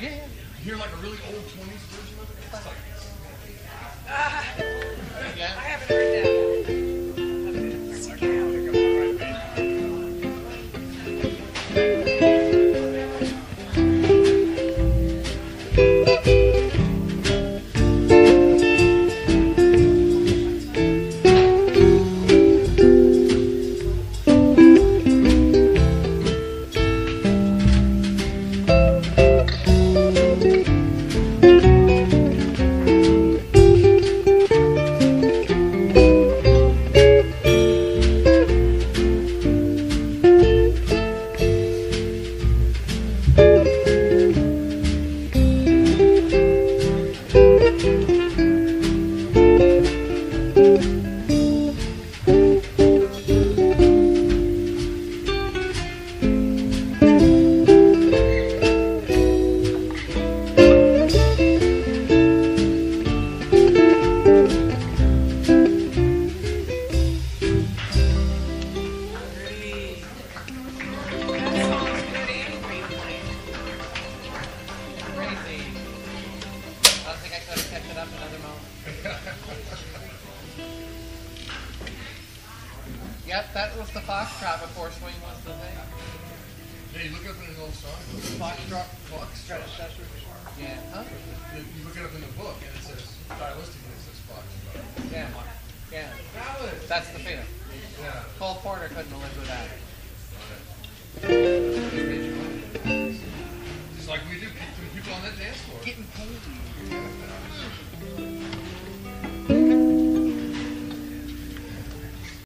Yeah, yeah. You hear like a really old 20s version of it? Kept it up another moment. Yep, that was the foxtrot before swing was the thing. yeah, you look up in an old song, Foxtrot, Foxtrot. Yeah. Huh? You you look it up in the book and it says, stylistically it says Foxtrot. Yeah. Yeah. That's the feeling. Yeah. Cole Porter couldn't have lived without it. Getting paid.